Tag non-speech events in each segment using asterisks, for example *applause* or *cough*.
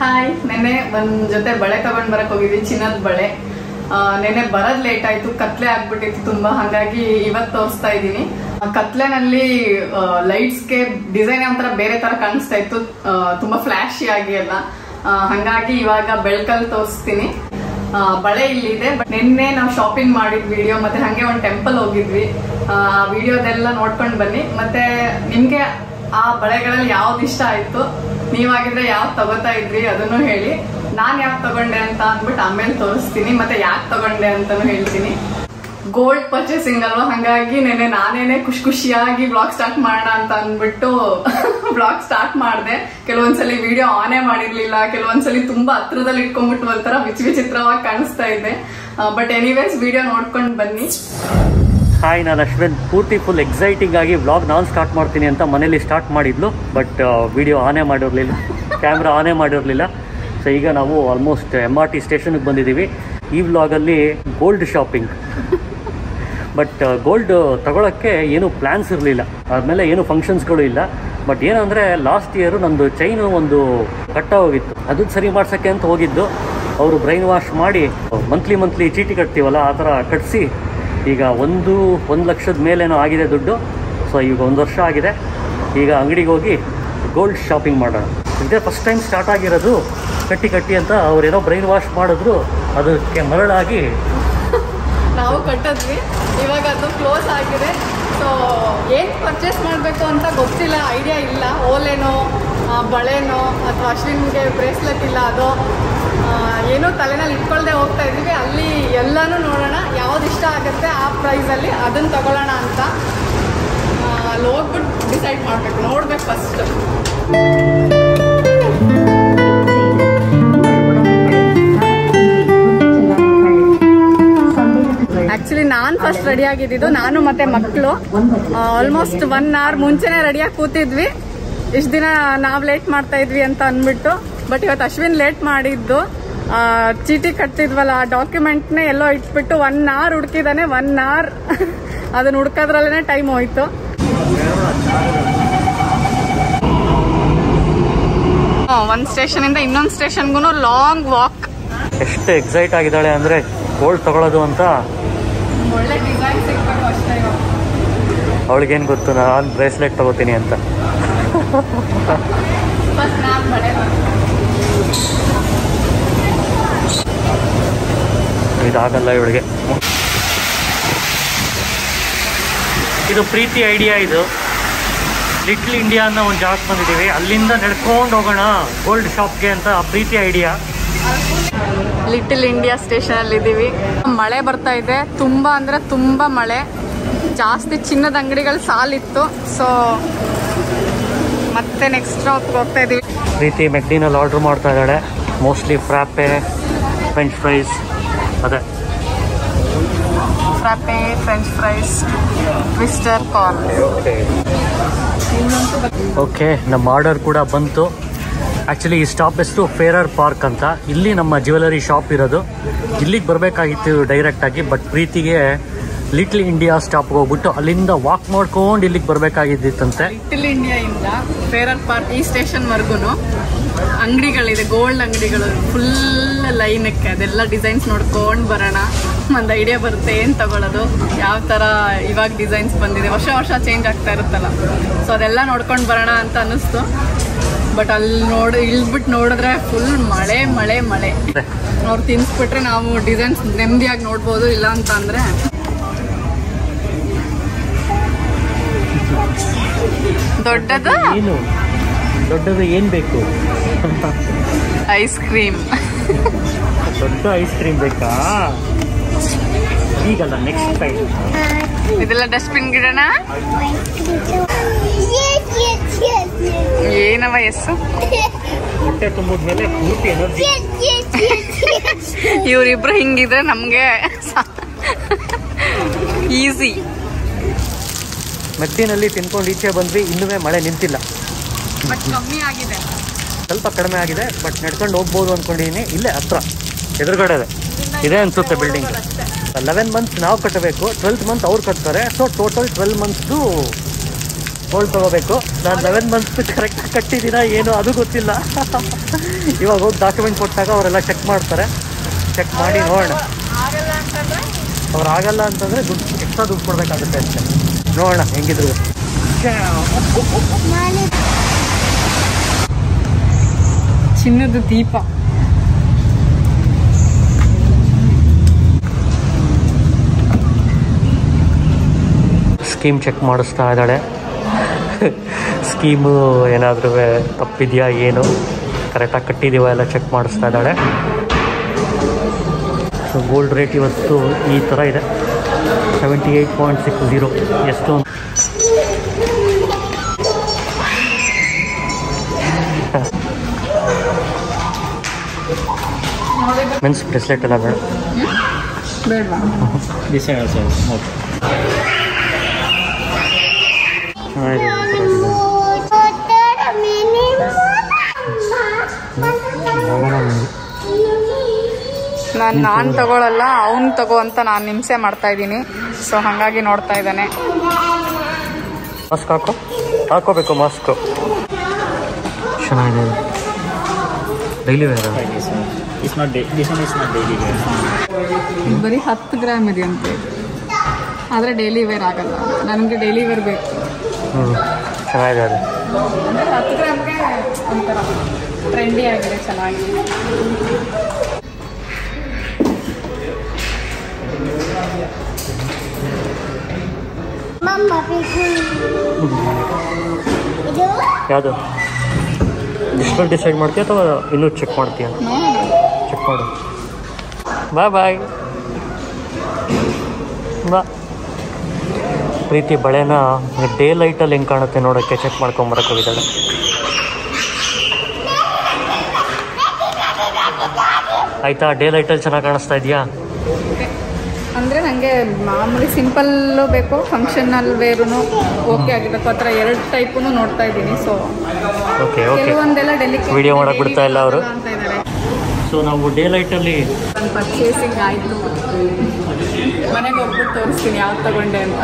Hi ನೆನ್ನೆ ಒಂದ್ ಜೊತೆ ಬಳೆ ತಗೊಂಡ್ ಬರಕ್ ಹೋಗಿದ್ವಿ ಚಿನ್ನದ ಬಳೆ. ನೆನೆ ನೆನ್ನೆ ಬರೋದ್ ಲೇಟ್ ಆಯ್ತು ಕತ್ಲೆ ಆಗ್ಬಿಟ್ಟಿತ್ತು ತುಂಬಾ ಹಾಗಾಗಿ ಇವತ್ ತೋರಿಸ್ತಾ ಆ, ಲೈಟ್ಸ್ ಲೈಟ್ಸ್ಗೆ ಡಿಸೈನ್ ಒಂಥರ ಬೇರೆ ತರ ಕಾಣಿಸ್ತಾ ಇತ್ತು. ತುಂಬಾ ಫ್ಲಾಶಿ ಆಗಿ ಎಲ್ಲ. ಹಂಗಾಗಿ ಇವಾಗ ಬೆಳಕಲ್ಲಿ ತೋರಿಸ್ತೀನಿ. ಬಳೆ ಇಲ್ಲಿದೆ ಬಟ್ ನಿನ್ನೆ ನಾವು ಶಾಪಿಂಗ್ ಮಾಡಿದ್ ವಿಡಿಯೋ ಮತ್ತೆ ಹಂಗೆ ಒಂದು ಟೆಂಪಲ್ ಹೋಗಿದ್ವಿ. ಆ ವಿಡಿಯೋದೆಲ್ಲ ನೋಡ್ಕೊಂಡು ಬನ್ನಿ. ಮತ್ತೆ ನಿಮ್ಗೆ ಆ ಬಳೆಗಳಲ್ಲಿ ಯಾವ್ದು ಇಷ್ಟ ಆಯ್ತು? ನೀವಾಗಿದ್ರೆ ಯಾವ್ದು ತಗೋತಾ ಇದ್ರಿ? ಅದನ್ನು ಹೇಳಿ. ನಾನ್ ಯಾವ್ದು ತಗೊಂಡೆ ಅಂತ ಅಂದ್ಬಿಟ್ಟು ಆಮೇಲೆ ತೋರಿಸ್ತೀನಿ. ಮತ್ತೆ ಯಾಕೆ ತಗೊಂಡೆ ಅಂತಾನು ಹೇಳ್ತೀನಿ. ಗೋಲ್ಡ್ ಪರ್ಚೇಸಿಂಗ್ ಅಲ್ವಾ? ಹಂಗಾಗಿ ನೆನೆ ನಾನೇನೆ ಖುಷಿ ಖುಷಿಯಾಗಿ ಬ್ಲಾಗ್ ಸ್ಟಾರ್ಟ್ ಮಾಡೋಣ ಅಂತ ಅಂದ್ಬಿಟ್ಟು ಬ್ಲಾಗ್ ಸ್ಟಾರ್ಟ್ ಮಾಡಿದೆ. ಕೆಲವೊಂದ್ಸಲಿ ವಿಡಿಯೋ ಆನೇ ಮಾಡಿರ್ಲಿಲ್ಲ. ಕೆಲವೊಂದ್ಸಲಿ ತುಂಬಾ ಹತ್ರದಲ್ಲಿ ಇಟ್ಕೊಂಡ್ಬಿಟ್ಟು ಒಂಥರ ವಿಚ್ ವಿಚಿತ್ರವಾಗಿ ಕಾಣಿಸ್ತಾ ಇದೆ. ಬಟ್ ಎನಿವೇಸ್ ವಿಡಿಯೋ ನೋಡ್ಕೊಂಡು ಬನ್ನಿ. ಹಾಯ್ ನಾನು ಅಶ್ವಿನ್. ಪೂರ್ತಿ ಫುಲ್ ಎಕ್ಸೈಟಿಂಗ್ ಆಗಿ ವ್ಲಾಗ್ ನಾನು ಸ್ಟಾರ್ಟ್ ಮಾಡ್ತೀನಿ ಅಂತ ಮನೇಲಿ ಸ್ಟಾರ್ಟ್ ಮಾಡಿದ್ಲು ಬಟ್ ವಿಡಿಯೋ ಆನೇ ಮಾಡಿರಲಿಲ್ಲ. ಕ್ಯಾಮ್ರಾ ಆನೇ ಮಾಡಿರಲಿಲ್ಲ. ಸೊ ಈಗ ನಾವು ಆಲ್ಮೋಸ್ಟ್ ಎಂ ಆರ್ ಟಿ ಸ್ಟೇಷನ್ಗೆ ಬಂದಿದ್ದೀವಿ. ಈ ವ್ಲಾಗಲ್ಲಿ ಗೋಲ್ಡ್ ಶಾಪಿಂಗ್ ಬಟ್ ಗೋಲ್ಡ್ ತಗೊಳ್ಳೋಕ್ಕೆ ಏನು ಪ್ಲ್ಯಾನ್ಸ್ ಇರಲಿಲ್ಲ. ಆದಮೇಲೆ ಏನು ಫಂಕ್ಷನ್ಸ್ಗಳು ಇಲ್ಲ. ಬಟ್ ಏನಂದರೆ ಲಾಸ್ಟ್ ಇಯರು ನಂದು ಚೈನು ಒಂದು ಕಟ್ಟ ಹೋಗಿತ್ತು ಅದು ಸರಿ ಮಾಡ್ಸೋಕ್ಕೆ ಅಂತ ಹೋಗಿದ್ದು. ಅವರು ಬ್ರೈನ್ ವಾಶ್ ಮಾಡಿ ಮಂತ್ಲಿ ಮಂತ್ಲಿ ಚೀಟಿ ಕಟ್ತೀವಲ್ಲ, ಆ ಥರ ಕಟ್ಟಿಸಿ ಈಗ ಒಂದು ಒಂದು ಲಕ್ಷದ ಮೇಲೇನೋ ಆಗಿದೆ ದುಡ್ಡು. ಸೊ ಈಗ ಒಂದು ವರ್ಷ ಆಗಿದೆ. ಈಗ ಅಂಗಡಿಗೆ ಹೋಗಿ ಗೋಲ್ಡ್ ಶಾಪಿಂಗ್ ಮಾಡೋಣ. ಇದೇ ಫಸ್ಟ್ ಟೈಮ್ ಸ್ಟಾರ್ಟ್ ಆಗಿರೋದು ಕಟ್ಟಿ ಕಟ್ಟಿ ಅಂತ ಅವ್ರೇನೋ ಬ್ರೈನ್ ವಾಶ್ ಮಾಡಿದ್ರು. ಅದಕ್ಕೆ ಮರಳಾಗಿ ನಾವು ಕಟ್ಟಿದ್ವಿ. ಇವಾಗ ಅದು ಕ್ಲೋಸ್ ಆಗಿದೆ. ಸೊ ಏನು ಪರ್ಚೇಸ್ ಮಾಡಬೇಕು ಅಂತ ಗೊತ್ತಿಲ್ಲ. ಐಡಿಯಾ ಇಲ್ಲ. ಓಲೆನೋ ಬಳೆನೋ ಅಥವಾ ಅಶ್ವಿನ್ಗೆ ಬ್ರೇಸ್ಲೆಟ್ ಇಲ್ಲ, ಅದು ಏನೋ ತಲೆನಲ್ಲಿ ಇಟ್ಕೊಳ್ಳದೆ ಹೋಗ್ತಾ ಇದ್ದೀವಿ. ಅಲ್ಲಿ ಎಲ್ಲನೂ ನೋಡೋಣ ಯಾವ್ದು ಇಷ್ಟ ಆಗುತ್ತೆ ಆ ಪ್ರೈಸಲ್ಲಿ ಅದನ್ನು ತಗೊಳ್ಳೋಣ ಅಂತ ಅಲ್ಲಿ ಹೋಗ್ಬಿಟ್ಟು ಡಿಸೈಡ್ ಮಾಡಬೇಕು. ನೋಡ್ಬೇಕು ಫಸ್ಟ್ ಆಕ್ಚುಲಿ ನಾನು ಫಸ್ಟ್ ರೆಡಿ ಆಗಿದ್ದು, ನಾನು ಮತ್ತೆ ಮಕ್ಕಳು ಆಲ್ಮೋಸ್ಟ್ ಒನ್ ಅವರ್ ಮುಂಚೆನೆ ರೆಡಿಯಾಗಿ ಕೂತಿದ್ವಿ. ಇಷ್ಟು ದಿನ ನಾವು ಲೇಟ್ ಮಾಡ್ತಾ ಇದ್ವಿ ಅಂತ ಅಂದ್ಬಿಟ್ಟು. ಬಟ್ ಇವತ್ತು ಅಶ್ವಿನ್ ಲೇಟ್ ಮಾಡಿದ್ದು. ಚೀಟಿ ಕಟ್ತಿದ್ವಲ್ಲ ಆ ಡಾಕ್ಯುಮೆಂಟ್ನೇ ಎಲ್ಲೋ ಇಟ್ಬಿಟ್ಟು ಒನ್ ಅವರ್ ಹುಡುಕಿದಾನೆ ಒನ್ ಅವರ್ ಅದನ್ನ ಹುಡ್ಕೋದ್ರಲ್ಲೇ ಟೈಮ್ ಹೋಯ್ತು. ಒಂದ್ ಸ್ಟೇಷನ್ ಇಂದ ಇನ್ನೊಂದ್ ಸ್ಟೇಷನ್ಗೂ ಲಾಂಗ್ ವಾಕ್ ಎಷ್ಟು ಎಕ್ಸೈಟ್ ಆಗಿದ್ದಾಳೆ ಅಂದ್ರೆ ಗೋಲ್ಡ್ ತಗೊಳ್ಳೋದು ಅಂತ ಅವಳಿಗೇನ್ ಗೊತ್ತು ನಾನು ಬ್ರೇಸ್ಲೆಟ್ ತಗೋತೀನಿ ಅಂತ. ನಾನ್ ಇವಳಿಗೆ. ಇದು ಪ್ರೀತಿ ಐಡಿಯಾ ಇದು. ಲಿಟ್ಲ್ ಇಂಡಿಯಾ ಅನ್ನೋ ಒಂದು ಜಾಗಕ್ಕೆ ಬಂದಿದ್ದೀವಿ. ಅಲ್ಲಿಂದ ನಡ್ಕೊಂಡು ಹೋಗೋಣ ಗೋಲ್ಡ್ ಶಾಪ್ಗೆ ಅಂತ Preethi idea little India station ಅಲ್ಲಿ ಇದೀವಿ ಮಳೆ ಬರ್ತಾ ಇದೆ. ತುಂಬಾ ಅಂದ್ರೆ ತುಂಬಾ ಮಳೆ. ಜಾಸ್ತಿ ಚಿನ್ನದ ಅಂಗಡಿಗಳು ಸಾಲಿತ್ತು. ಸೊ ಮತ್ತೆ ನೆಕ್ಸ್ಟ್ ಸ್ಟಾಪ್ ಹೋಗ್ತಾ ಇದೀವಿ ಪ್ರೀತಿ ಮೆಕ್ಡಿನಲ್ಲಿ ಆರ್ಡ್ರ್ ಮಾಡ್ತಾ ಇದ್ದಾಳೆ. ಮೋಸ್ಟ್ಲಿ ಫ್ರಾಪೆ ಫ್ರೆಂಚ್ ಫ್ರೈಸ್ ಅದೇ. Frappe French fries twister corn okay ನಮ್ಮ ಆರ್ಡರ್ ಕೂಡ ಬಂತು. ಆ್ಯಕ್ಚುಲಿ ಈ ಸ್ಟಾಪ್ ಹೆಸರು ಫೇರರ್ ಪಾರ್ಕ್ ಅಂತ. ಇಲ್ಲಿ ನಮ್ಮ ಜ್ಯುವೆಲರಿ ಶಾಪ್ ಇರೋದು. ಇಲ್ಲಿಗೆ ಬರಬೇಕಾಗಿತ್ತು ಡೈರೆಕ್ಟಾಗಿ ಬಟ್ ಪ್ರೀತಿಗೆ ಲಿಟ್ಲ್ ಇಂಡಿಯಾ ಸ್ಟಾಪ್ಗೆ ಹೋಗ್ಬಿಟ್ಟು ಅಲ್ಲಿಂದ ವಾಕ್ ಮಾಡ್ಕೊಂಡು ಇಲ್ಲಿಗೆ ಬರಬೇಕಾಗಿದ್ದಿತ್ತಂತೆ. ಲಿಟ್ಲ್ ಇಂಡಿಯಾ ಇಂದ ಫೇರರ್ ಪಾರ್ಕ್ ಈ ಸ್ಟೇಷನ್ ವರ್ಗುನು. ಅಂಗಡಿಗಳಿದೆ ಗೋಲ್ಡ್ ಅಂಗಡಿಗಳು ಫುಲ್ ಲೈನಕ್ಕೆ ಅದೆಲ್ಲ ಡಿಸೈನ್ಸ್ ನೋಡ್ಕೊಂಡು ಬರೋಣ. ಒಂದು ಐಡಿಯಾ ಬರುತ್ತೆ, ಏನು ತಗೊಳ್ಳೋದು ಯಾವ ಥರ ಇವಾಗ ಡಿಸೈನ್ಸ್ ಬಂದಿದೆ? ವರ್ಷ ವರ್ಷ ಚೇಂಜ್ ಆಗ್ತಾ ಇರುತ್ತಲ್ಲ. ಸೊ ಅದೆಲ್ಲ ನೋಡ್ಕೊಂಡು ಬರೋಣ ಅಂತ ಅನ್ನಿಸ್ತು. ಬಟ್ ಅಲ್ಲಿ ನೋಡಿ ಇಳ್ಬಿಟ್ಟು ನೋಡಿದ್ರೆ ಫುಲ್ ಮಳೆ ಮಳೆ ಮಳೆ. ಅವ್ರು ತಿನ್ಸ್ಬಿಟ್ರೆ ನಾವು ಡಿಸೈನ್ಸ್ ನೆಮ್ಮದಿಯಾಗಿ ನೋಡ್ಬೋದು, ಇಲ್ಲ ಅಂತ ಅಂದರೆ. ದೊಡ್ಡದು? ದೊಡ್ಡದು ಏನು ಬೇಕು? *laughs* ಐಸ್ ಕ್ರೀಮ್ *laughs* ದೊಡ್ಡ ಐಸ್ ಕ್ರೀಮ್ ಬೇಕಾ? ಈಗಲ್ಲ ನೆಕ್ಸ್ಟ್ ಟೈಮ್ ಇದೆಲ್ಲ ಡಸ್ಟ್ಬಿನ್ ಗಿಡನ. ಏನವ ಎಸ್ಸು ಹೊಟ್ಟೆ ತುಂಬಿದ್ಮೇಲೆ ಪೂರ್ತಿ ಎನರ್ಜಿ ಇವರಿಬ್ರು ಹಿಂಗಿದ್ರೆ ನಮ್ಗೆ ಈಸಿ ಮತ್ತಿನಲ್ಲಿ ತಿನ್ಕೊಂಡು ಈಚೆ ಬಂದ್ವಿ ಇನ್ನೂ ಮಳೆ ನಿಂತಿಲ್ಲ. ಬಟ್ ಕಮ್ಮಿ ಆಗಿದೆ. ಸ್ವಲ್ಪ ಕಡಿಮೆ ಆಗಿದೆ ಬಟ್ ನಡ್ಕೊಂಡು ಹೋಗ್ಬೋದು ಅಂದ್ಕೊಂಡಿದ್ದೀನಿ ಇಲ್ಲೇ ಹತ್ರ ಎದುರುಗಡೆ ಇದೆ. ಇದೇ ಅನ್ಸುತ್ತೆ ಬಿಲ್ಡಿಂಗ್ ಲೆವೆನ್ ಮಂತ್ಸ್ ನಾವು ಕಟ್ಟಬೇಕು ಟ್ವೆಲ್ತ್ ಮಂತ್ ಅವ್ರು ಕಟ್ತಾರೆ. So total twelve months gold ತಗೋಬೇಕು. ನಾನು ಲೆವೆನ್ ಮಂತ್ಸ್ ಕರೆಕ್ಟ್ ಕಟ್ಟಿದ್ದೀನ ಏನು ಅದು ಗೊತ್ತಿಲ್ಲ. *laughs* ಇವಾಗ ಹೋಗಿ ಡಾಕ್ಯುಮೆಂಟ್ ಕೊಟ್ಟಾಗ ಅವರೆಲ್ಲ ಚೆಕ್ ಮಾಡ್ತಾರೆ. ಚೆಕ್ ಮಾಡಿ ನೋಡೋಣ. ಅವ್ರು ಆಗಲ್ಲ ಅಂತಂದರೆ ದುಡ್ಡು ಎಕ್ಸ್ಟ್ರಾ ದುಡ್ಡು ಕೊಡಬೇಕಾಗುತ್ತೆ ಅಷ್ಟೇ. ನೋಡೋಣ ಹೆಂಗಿದ್ರು. ಚಿನ್ನದ ದೀಪ. ಸ್ಕೀಮ್ ಚೆಕ್ ಮಾಡಿಸ್ತಾ ಇದ್ದಾಳೆ. ಸ್ಕೀಮು ಏನಾದರೂ ತಪ್ಪಿದೆಯಾ, ಏನು? ಕರೆಕ್ಟಾಗಿ ಕಟ್ಟಿದೀವ ಎಲ್ಲ ಚೆಕ್ ಮಾಡಿಸ್ತಾ ಇದ್ದಾಳೆ. ಸೊ ಗೋಲ್ಡ್ ರೇಟ್ ಇವತ್ತು ಈ ಥರ ಇದೆ. Seventy eight point six zero ಎಷ್ಟು ಮೆನ್ಸ್ ಬ್ರೆಸ್ಲೆಟ್ ಎಲ್ಲ ಬೇಡ. ಬೇಡವಾ. ನಾನು ನಾನು ತಗೊಳಲ್ಲ ಅವ್ನು ತಗೋ ಅಂತ ನಾನು ಹಿಂಸೆ ಮಾಡ್ತಾ ಇದ್ದೀನಿ. ಸೊ ಹಾಗಾಗಿ ನೋಡ್ತಾ ಇದ್ದಾನೆ. ಮಾಸ್ಕ್ ಹಾಕೋ. ಹಾಕೋಬೇಕು ಮಾಸ್ಕ್ ಚೆನ್ನಾಗಿದೆ. Daily wear Like not day this one is not daily wear. ಇದು ಬರೀ ಹತ್ತು ಗ್ರಾಮ್ ಇದೆ ಅಂತ. ಆದರೆ ಡೈಲಿ ವೇರ್ ಆಗಲ್ಲ. ನನಗೆ ಡೈಲಿ ವೇರ್ ಬೇಕು. ಹ್ಞೂ ಚೆನ್ನಾಗಿದೆ ಅದು. ಅಂದರೆ ಹತ್ತು ಗ್ರಾಮ್ಗೆ ಒಂಥರ ಟ್ರೆಂಡಿ ಆಗಿದೆ ಚೆನ್ನಾಗಿ ಯಾವುದು? ಡಿಸ್ಕೌಂಟ್ ಡಿಸೈಡ್ ಮಾಡ್ತೀಯ ಅಥವಾ ಇನ್ನೂ ಚೆಕ್ ಮಾಡ್ತೀಯ? Bye ಬಾಯ್ ಬಾ ಪ್ರೀತಿ ಬಳೆನ ಡೇ ಲೈಟಲ್ಲಿ ಹೆಂಗೆ ಕಾಣುತ್ತೆ ನೋಡೋಕ್ಕೆ ಚೆಕ್ ಮಾಡ್ಕೊಂಬರಕ್ಕೆ ಹೋಗಿದ್ದಾಳೆ. ಆಯಿತಾ ಡೇ ಲೈಟಲ್ಲಿ ಚೆನ್ನಾಗಿ ಕಾಣಿಸ್ತಾ ಇದೆಯಾ? ಅಂದರೆ ನನಗೆ ಮಾಮೂಲಿ ಸಿಂಪಲ್ಲು ಬೇಕು ಫಂಕ್ಷನಲ್ ವೇರೂ ಓಕೆ ಆಗಿರಬೇಕು. ಆ ಥರ ಎರಡು ಟೈಪು ನೋಡ್ತಾ ಇದ್ದೀನಿ ಸೊ ಓಕೆ ಓಕೆ ಒಂದೆಲ್ಲ ಡೆಲಿಕೇಟ್ ವಿಡಿಯೋ ಮಾಡಕ್ ಬಿಡ್ತಾ ಇಲ್ಲ ಅವ್ರು. ಸೊ ನಾವು ಡೇ ಲೈಟಲ್ಲಿ ಪರ್ಚೇಸಿಂಗ್ ಆಯಿತು. ಮನೆಗೆ ಹೋಗ್ಬಿಟ್ಟು ತೋರಿಸ್ತೀನಿ ಯಾವ್ದು ತಗೊಂಡೆ ಅಂತ.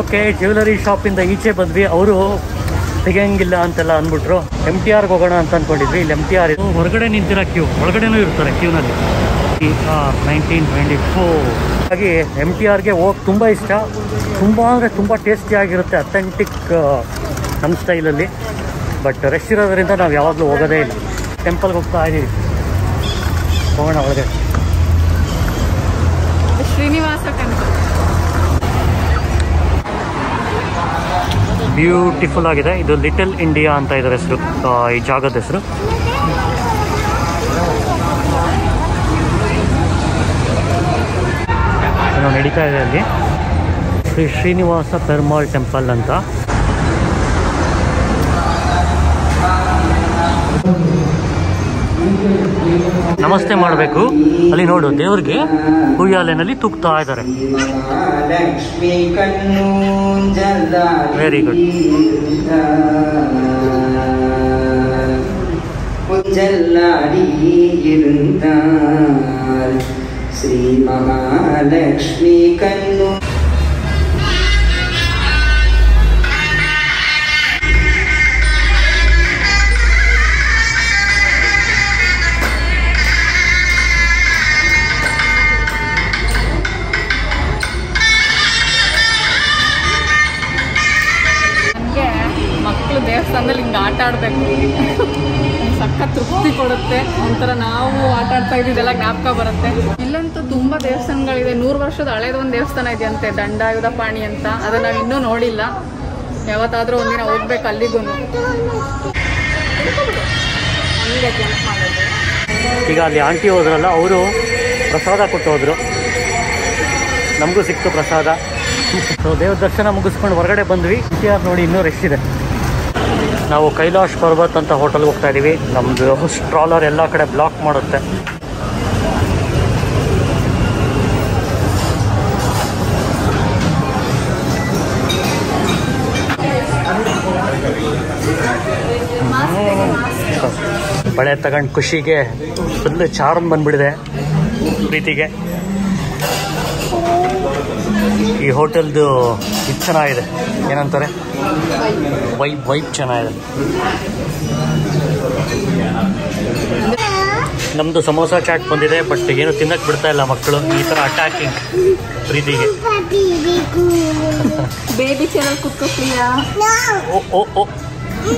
ಓಕೆ ಜ್ಯುವೆಲರಿ ಶಾಪಿಂದ ಈಚೆ ಬಂದ್ವಿ. ಅವರು ತೆಗಿಯಂಗಿಲ್ಲ ಅಂತೆಲ್ಲ ಅಂದ್ಬಿಟ್ರು. ಎಂ ಟಿ ಆರ್ಗೆ ಹೋಗೋಣ ಅಂತ ಅಂದ್ಕೊಂಡಿದ್ವಿ ಇಲ್ಲಿ ಎಂ ಟಿ ಆರ್ ಹೊರಗಡೆ ನಿಂತಿರೋ ಕ್ಯೂ ಒಳಗಡೆನೂ ಇರ್ತಾರೆ ಕ್ಯೂನಲ್ಲಿ ನೈನ್ಟೀನ್ ಟ್ವೆಂಟಿ ಫೋರ್ ಹಾಗಾಗಿ ಎಂ ಟಿ ಆರ್ಗೆ ಹೋಗಿ ತುಂಬ ಇಷ್ಟ. ತುಂಬ ಅಂದರೆ ತುಂಬ ಟೇಸ್ಟಿಯಾಗಿರುತ್ತೆ ಅಥೆಂಟಿಕ್ ನಮ್ಮ ಸ್ಟೈಲಲ್ಲಿ ಬಟ್ ರಶ್ ಇರೋದ್ರಿಂದ ನಾವು ಯಾವಾಗಲೂ ಹೋಗೋದೇ ಇಲ್ಲ. ಟೆಂಪಲ್ಗೆ ಹೋಗ್ತಾ ಇದ್ದೀವಿ ಹೋಗೋಣ ಒಳಗೆ. ಶ್ರೀನಿವಾಸ ಟೆಂಪಲ್ ಬ್ಯೂಟಿಫುಲ್ ಆಗಿದೆ. ಇದು ಲಿಟಲ್ ಇಂಡಿಯಾ ಅಂತ ಇದರ ಹೆಸರು. ಈ ಜಾಗದ ಹೆಸರು. ನಡೀತಾ ಇದೆ ಅಲ್ಲಿ. ಶ್ರೀ ಶ್ರೀನಿವಾಸ ಪೆರ್ಮಾಲ್ ಟೆಂಪಲ್ ಅಂತ. ನಮಸ್ತೆ ಮಾಡಬೇಕು. ಅಲ್ಲಿ ನೋಡು ದೇವರಿಗೆ ಉಯ್ಯಾಲೆನಲ್ಲಿ ತುಕ್ತಾ ಇದ್ದಾರೆ. ವೆರಿ ಗುಡ್ ಶ್ರೀ ಮಹಾಲಕ್ಷ್ಮಿ ಕನ್ನೂ ಇದ್ದಿದ್ದೆಲ್ಲ ಜ್ಞಾಪಕ ಬರುತ್ತೆ. ಇಲ್ಲಂತೂ ತುಂಬಾ ದೇವಸ್ಥಾನಗಳಿದೆ. ನೂರು ವರ್ಷದ ಹಳೇದು ಒಂದು ದೇವಸ್ಥಾನ ಇದೆಯಂತೆ, ದಂಡಾಯುಧ ಪಾಣಿ ಅಂತ. ಅದನ್ನ ನಾವು ಇನ್ನೂ ನೋಡಿಲ್ಲ. ಯಾವತ್ತಾದರೂ ಒಂದಿನ ಹೋಗ್ಬೇಕು ಅಲ್ಲಿಗೂ. ಈಗ ಅಲ್ಲಿ ಆಂಟಿ ಹೋದ್ರಲ್ಲ, ಅವರು ಪ್ರಸಾದ ಕೊಟ್ಟು ಹೋದ್ರು. ನಮಗೂ ಸಿಕ್ತು ಪ್ರಸಾದ. ಸೊ, ದೇವ್ರ ದರ್ಶನ ಮುಗಿಸ್ಕೊಂಡು ಹೊರಗಡೆ ಬಂದ್ವಿ. ಇತಿಹಾಸ ನೋಡಿ ಇನ್ನೂ ರೆಸ್ಟ್ ಇದೆ. ನಾವು ಕೈಲಾಶ್ ಪರ್ವತ್ ಅಂತ ಹೋಟೆಲ್ಗೆ ಹೋಗ್ತಾ ಇದ್ದೀವಿ ನಮ್ಮದು ಸ್ಟ್ರಾಲರ್ ಎಲ್ಲ ಕಡೆ ಬ್ಲಾಕ್ ಮಾಡುತ್ತೆ. ಬಳೆ ತಗೊಂಡು ಖುಷಿಗೆ ಫುಲ್ ಚಾರ್ಮ್ ಬಂದ್ಬಿಡಿದೆ ಪ್ರೀತಿಗೆ. ಈ ಹೋಟೆಲ್ದು ಇದು ಚೆನ್ನಾಗಿದೆ. ಏನಂತಾರೆ? ವೈಬ್ ವೈಬ್ ಚೆನ್ನಾಗಿದೆ. ನಮ್ಮದು ಸಮೋಸ ಚಾಟ್ ಬಂದಿದೆ ಬಟ್ ಏನು ತಿನ್ನಕ್ಕೆ ಬಿಡ್ತಾ ಇಲ್ಲ ಮಕ್ಕಳು. ಈ ಥರ ಅಟ್ಯಾಕಿಂಗ್ ಪ್ರೀತಿಗೆ. ಬೇಬಿ ಚೇರಲ್ಲಿ ಕುತ್ಕೋ ಪ್ರಿಯಾ. ಓ ಓ ಓ.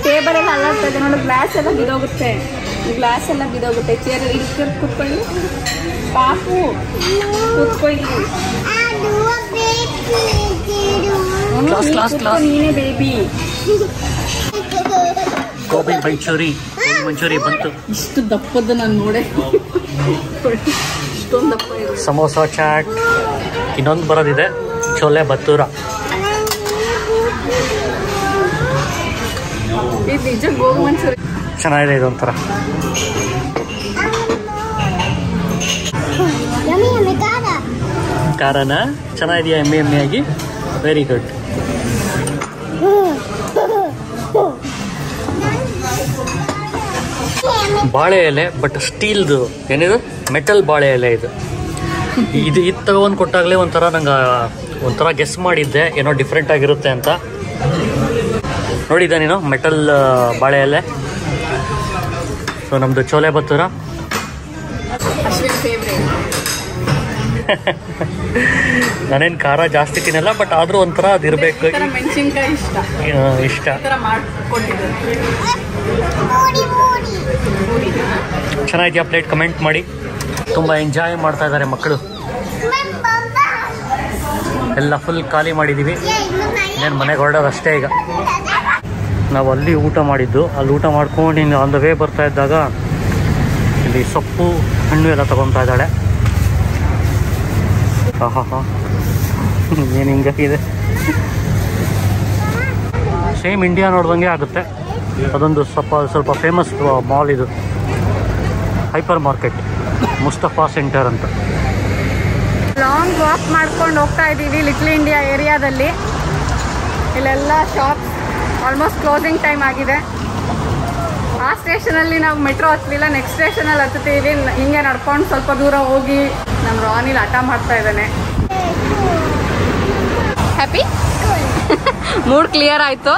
ಟೇಬಲ್ ಎಲ್ಲ ಅಲ್ಲಾಡ್ತದೆ ನೋಡು ಗ್ಲಾಸ್ ಎಲ್ಲ ಬಿದೋಗುತ್ತೆ. ಗ್ಲಾಸ್ ಎಲ್ಲ ಬಿದೋಗುತ್ತೆ. ಚೇರ್ ಇಲ್ಲಿ ಕುತ್ಕೊಳ್ಳಿ. ಪಾಪು ಕುತ್ಕೊಳ್ಳಿ. ನೀನೇ ಬೇಬಿ ಗೋಬಿ ಮಂಚೂರಿ ಮಂಚೂರಿ ಬಂತು. ಇಷ್ಟು ದಪ್ಪದ ನಾನು ನೋಡೆ. ಇಷ್ಟೊಂದು ದಪ್ಪ ಇದೆ ಸಮೋಸ ಚಾಟ್ ಇನ್ನೊಂದು ಬರೋದಿದೆ. ಚೋಲೆ ಬತ್ತೂರ. ಇದು ನಿಜ ಗೋಬಿ ಮಂಚೂರಿ. ಚೆನ್ನಾಗಿದೆ ಇದೊಂಥರ. ಖಾರನ ಚೆನ್ನಾಗಿದೆಯಾ ಎಮ್ಮೆ ಆಗಿ ವೆರಿ ಗುಡ್ ಬಾಳೆ ಎಲೆ ಬಟ್ ಸ್ಟೀಲ್ದು ಏನಿದು? ಮೆಟಲ್ ಬಾಳೆ ಎಲೆ ಇದು. ಇದು ಇದು ತಗೊಂಡು ಕೊಟ್ಟಾಗಲೇ ಒಂಥರ ನಂಗೆ ಒಂಥರ ಗೆಸ್ ಮಾಡಿದ್ದೆ ಏನೋ ಡಿಫ್ರೆಂಟ್ ಆಗಿರುತ್ತೆ ಅಂತ. ನೋಡಿದ್ದೆ ನೀನು ಮೆಟಲ್ ಬಾಳೆ ಎಲೆ. ಸೊ ನಮ್ಮದು ಚೋಲೆ ಬತ್ತೂರ. *laughs* ನಾನೇನು ಖಾರ ಜಾಸ್ತಿ ತಿನ್ನಲ್ಲ ಬಟ್ ಆದರೂ ಒಂಥರ ಅದು ಇರಬೇಕು. ಇಷ್ಟ. ಚೆನ್ನಾಗಿದೆಯಾ ಪ್ಲೇಟ್ ಕಮೆಂಟ್ ಮಾಡಿ. ತುಂಬ ಎಂಜಾಯ್ ಮಾಡ್ತಾ ಇದ್ದಾರೆ ಮಕ್ಕಳು. ಎಲ್ಲ ಫುಲ್ ಖಾಲಿ ಮಾಡಿದ್ದೀವಿ ಇನ್ನೇನು ಮನೆಗೆ ಹೊರಡೋದು ಅಷ್ಟೇ ಈಗ. ನಾವು ಅಲ್ಲಿ ಊಟ ಮಾಡಿದ್ದು. ಅಲ್ಲಿ ಊಟ ಮಾಡ್ಕೊಂಡು ಇನ್ನು ಆನ್ ದ ವೇ ಬರ್ತಾ ಇದ್ದಾಗ ಇಲ್ಲಿ ಸೊಪ್ಪು, ಹಣ್ಣು ಎಲ್ಲ ತಗೊತಾ ಇದ್ದಾಳೆ. ಹಾಂ ಹಾಂ ಏನು ಹಿಂಗಾಗಿದೆ ಸೇಮ್ ಇಂಡಿಯಾ ನೋಡ್ದಂಗೆ ಆಗುತ್ತೆ. ಅದೊಂದು ಸ್ವಲ್ಪ ಸ್ವಲ್ಪ ಫೇಮಸ್ ಮಾಲ್ ಇದು. ಹೈಪರ್ ಮಾರ್ಕೆಟ್ ಮುಸ್ತಫಾ ಸೆಂಟರ್ ಅಂತ. ಲಾಂಗ್ ವಾಕ್ ಮಾಡ್ಕೊಂಡು ಹೋಗ್ತಾ ಇದ್ದೀವಿ ಲಿಟ್ಲ್ ಇಂಡಿಯಾ ಏರಿಯಾದಲ್ಲಿ ಇಲ್ಲೆಲ್ಲ ಶಾಪ್ಸ್ ಆಲ್ಮೋಸ್ಟ್ ಕ್ಲೋಸಿಂಗ್ ಟೈಮ್ ಆಗಿದೆ. ಆ ಸ್ಟೇಷನಲ್ಲಿ ನಾವು ಮೆಟ್ರೋ ಹತ್ತಲಿಲ್ಲ ನೆಕ್ಸ್ಟ್ ಸ್ಟೇಷನಲ್ಲಿ ಹತ್ತುತ್ತೀವಿ. ಹಿಂಗೆ ನಡ್ಕೊಂಡು ಸ್ವಲ್ಪ ದೂರ ಹೋಗಿ ನಮ್ಮ ರಾನಿಲ್ ಹಠ ಮಾಡ್ತಾ ಇದ್ದಾನೆ. ಹ್ಯಾಪಿ ಮೂಡ್ ಕ್ಲಿಯರ್ ಆಯಿತು.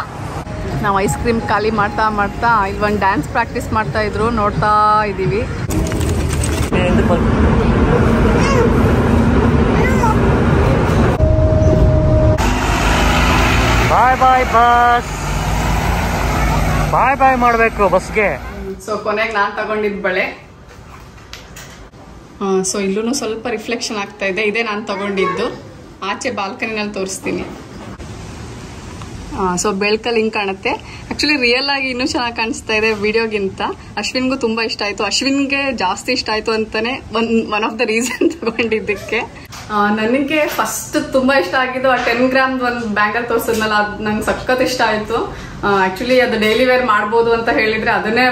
ನಾವು ಐಸ್ ಕ್ರೀಮ್ ಖಾಲಿ ಮಾಡ್ತಾ ಮಾಡ್ತಾ ಇಲ್ಲಿ ಒಂದು ಡ್ಯಾನ್ಸ್ ಪ್ರಾಕ್ಟೀಸ್ ಮಾಡ್ತಾ ಇದ್ರು ನೋಡ್ತಾ ಇದ್ದೀವಿ ಬಾಯ್ ಬಾಯ್ ಬಸ್ ಬಾಯ್ ಬಾಯ್ ಮಾಡಬೇಕು ಬಸ್ಗೆ. ಸೊ ಕೊನೆಗೆ ನಾನು ತಗೊಂಡಿದ್ದ ಬಳೆ. ಸೊ ಇಲ್ಲೂ ಸ್ವಲ್ಪ ರಿಫ್ಲೆಕ್ಷನ್ ಆಗ್ತಾ ಇದೆ. ಇದೇ ನಾನು ತಗೊಂಡಿದ್ದು. ಆಚೆ ಬಾಲ್ಕನಿನಲ್ಲಿ ತೋರಿಸ್ತೀನಿ. ಸೊ ಬೆಳ್ಕಲ್ಲಿ ಹಿಂಗ್ ಕಾಣುತ್ತೆ. ಆಕ್ಚುಲಿ ರಿಯಲ್ ಆಗಿ ಇನ್ನೂ ಚೆನ್ನಾಗಿ ಕಾಣಿಸ್ತಾ ಇದೆ ವಿಡಿಯೋಗಿಂತ. ಅಶ್ವಿನ್ಗೂ ತುಂಬಾ ಇಷ್ಟ ಆಯ್ತು. ಅಶ್ವಿನ್ಗೆ ಜಾಸ್ತಿ ಇಷ್ಟ ಆಯ್ತು ಅಂತಾನೆ one one of the reason ತಗೊಂಡಿದ್ದಕ್ಕೆ. ನನಗೆ ಫಸ್ಟ್ ತುಂಬಾ ಇಷ್ಟ ಆಗಿದ್ದು ಆ ಟೆನ್ ಗ್ರಾಮ್ ಒಂದು ಬ್ಯಾಂಗಲ್ ತೋರಿಸಿದ್ನಲ್ಲ, ಅದು ನಂಗೆ ಸಖತ್ ಇಷ್ಟ ಆಯ್ತು. ಆಕ್ಚುಲಿ ಅದು ಡೈಲಿ ವೇರ್ ಮಾಡ್ಬೋದು ಅಂತ ಹೇಳಿದ್ರೆ ಅದನ್ನೇ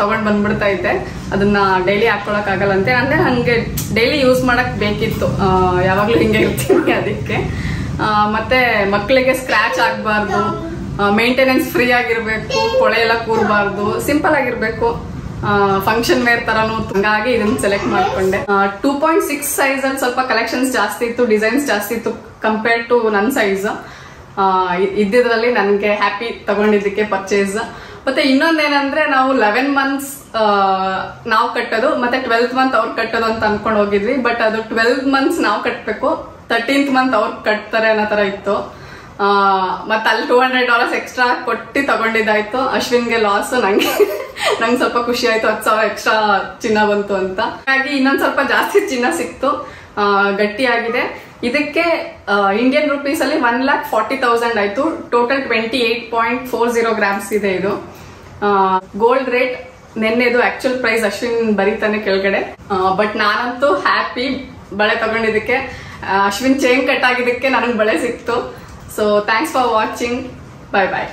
ತಗೊಂಡ್ ಬಂದ್ಬಿಡ್ತಾ ಇದ್ದೆ. ಅದನ್ನ ಡೈಲಿ ಹಾಕೊಳಕ್ ಆಗಲ್ಲಂತೆ ಅಂದ್ರೆ ಹಂಗೆ ಡೈಲಿ ಯೂಸ್ ಮಾಡಕ್ ಬೇಕಿತ್ತು. ಯಾವಾಗಲೂ ಹಿಂಗೆ ಇರ್ತೀನಿ *laughs* ಅದಕ್ಕೆ. ಮತ್ತೆ ಮಕ್ಕಳಿಗೆ ಸ್ಕ್ರಾಚ್ ಆಗಬಾರ್ದು ಮೇಂಟೆನೆನ್ಸ್ ಫ್ರೀ ಆಗಿರ್ಬೇಕು, ಕೊಳೆ ಎಲ್ಲ ಕೂರಬಾರ್ದು ಸಿಂಪಲ್ ಆಗಿರ್ಬೇಕು. ಫಂಕ್ಷನ್ ವೇರ್ ತರನು ಹಂಗಾಗಿ ಇದನ್ನ ಸೆಲೆಕ್ಟ್ ಮಾಡ್ಕೊಂಡೆ. ಟೂ ಪಾಯಿಂಟ್ ಸಿಕ್ಸ್ ಸೈಜ್ ಅಲ್ಲಿ ಸ್ವಲ್ಪ ಕಲೆಕ್ಷನ್ಸ್ ಜಾಸ್ತಿ ಇತ್ತು ಡಿಸೈನ್ಸ್ ಜಾಸ್ತಿ ಇತ್ತು ಕಂಪೇರ್ ಟು ನನ್ನ ಸೈಜ್ ಇದ್ದಿದ್ರಲ್ಲಿ ನನಗೆ ಹ್ಯಾಪಿ ತಗೊಂಡಿದ್ದಕ್ಕೆ ಪರ್ಚೇಸ್ ಮತ್ತೆ ಇನ್ನೊಂದೇನಂದ್ರೆ ನಾವು ಲೆವೆನ್ ಮಂತ್ಸ್ ನಾವು ಕಟ್ಟೋದು, ಮತ್ತೆ ಟ್ವೆಲ್ತ್ ಮಂತ್ ಅವ್ರು ಕಟ್ಟೋದು ಅಂತ ಅನ್ಕೊಂಡು ಹೋಗಿದ್ವಿ ಬಟ್ ಅದು ಟ್ವೆಲ್ತ್ ಮಂತ್ಸ್ ನಾವು ಕಟ್ಟಬೇಕು ತರ್ಟೀನ್ತ್ ಮಂತ್ ಅವ್ರು ಕಟ್ತಾರೆ ಅನ್ನೋ ತರ ಇತ್ತು. ಮತ್ತೆ ಅಲ್ಲಿ ಟೂ ಹಂಡ್ರೆಡ್ ಡಾಲರ್ಸ್ ಎಕ್ಸ್ಟ್ರಾ ಕೊಟ್ಟು ತಗೊಂಡಿದ್ದಾಯ್ತು. ಅಶ್ವಿನ್ಗೆ ಲಾಸ್ ನಂಗೆ ನಂಗೆ ಸ್ವಲ್ಪ ಖುಷಿ ಆಯ್ತು, ಹತ್ತು ಸಾವಿರ ಎಕ್ಸ್ಟ್ರಾ ಚಿನ್ನ ಬಂತು ಅಂತ. ಹಾಗಾಗಿ ಇನ್ನೊಂದ್ ಸ್ವಲ್ಪ ಜಾಸ್ತಿ ಚಿನ್ನ ಸಿಕ್ತು. ಗಟ್ಟಿಯಾಗಿದೆ. ಇದಕ್ಕೆ ಇಂಡಿಯನ್ ರುಪೀಸ್ ಅಲ್ಲಿ ಒನ್ ಲ್ಯಾಕ್ ಫಾರ್ಟಿ ತೌಸಂಡ್ ಆಯ್ತು. Total twenty eight point four zero grams ಇದೆ. ಇದು ಗೋಲ್ಡ್ ರೇಟ್ ನೆನ್ನೆದು ಆಕ್ಚುಲ್ ಪ್ರೈಸ್ ಅಶ್ವಿನ್ ಬರೀತಾನೆ ಕೆಳಗಡೆ. ಬಟ್ ನಾನಂತೂ ಹ್ಯಾಪಿ ಬಳೆ ತಗೊಂಡಿದ್ದಕ್ಕೆ. ಅಶ್ವಿನ್ ಚೈನ್ ಕಟ್ ಆಗಿದ್ದಕ್ಕೆ ನನಗೆ ಬಳೆ ಸಿಕ್ತು. So thanks for watching bye bye